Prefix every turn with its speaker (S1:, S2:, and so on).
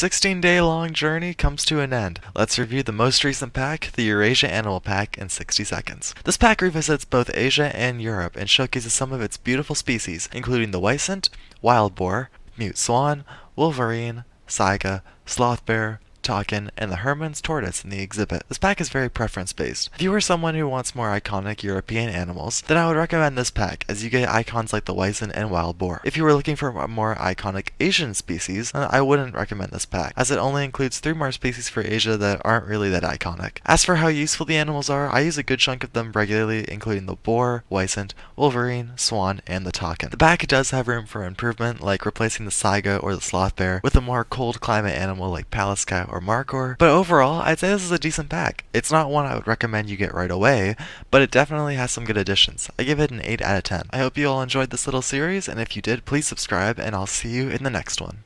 S1: 16 day long journey comes to an end. Let's review the most recent pack, the Eurasia Animal Pack, in 60 seconds. This pack revisits both Asia and Europe and showcases some of its beautiful species, including the wisent, wild boar, mute swan, wolverine, saiga, sloth bear, takin, and the Hermann's tortoise in the exhibit. This pack is very preference based. If you are someone who wants more iconic European animals, then I would recommend this pack, as you get icons like the Wisent and Wild Boar. If you were looking for more iconic Asian species, then I wouldn't recommend this pack, as it only includes three more species for Asia that aren't really that iconic. As for how useful the animals are, I use a good chunk of them regularly, including the boar, Wisent, wolverine, swan, and the takin. The pack does have room for improvement, like replacing the saiga or the sloth bear with a more cold climate animal like Pallas cat or Markhor, but overall, I'd say this is a decent pack. It's not one I would recommend you get right away, but it definitely has some good additions. I give it an 8 out of 10. I hope you all enjoyed this little series, and if you did, please subscribe, and I'll see you in the next one.